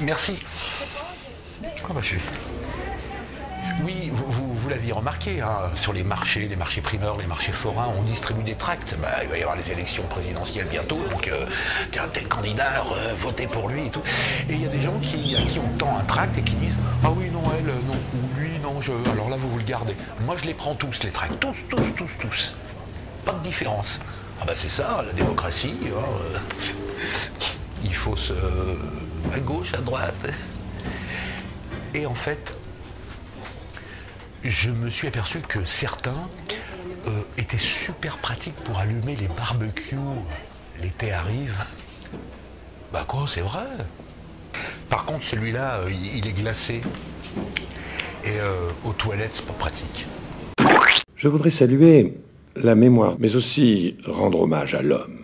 Merci. Oui, vous, l'aviez remarqué, hein, sur les marchés, les marchés primeurs, les marchés forains, on distribue des tracts. Bah, il va y avoir les élections présidentielles bientôt, donc euh, tel candidat, euh, votez pour lui et tout. Et il y a des gens qui, à qui on tend un tract et qui disent Ah oui, non, elle, euh, non, ou lui, non, je. Alors là, vous vous le gardez. Moi, je les prends tous, les tracts. Tous, tous, tous, tous. Pas de différence. Ah bah c'est ça, la démocratie. hein, faut se. à gauche, à droite. Et en fait, je me suis aperçu que certains euh, étaient super pratiques pour allumer les barbecues. L'été arrive. Bah quoi, c'est vrai. Par contre, celui-là, euh, il il est glacé. Et euh, aux toilettes, c'est pas pratique. Je voudrais saluer la mémoire, mais aussi rendre hommage à l'homme.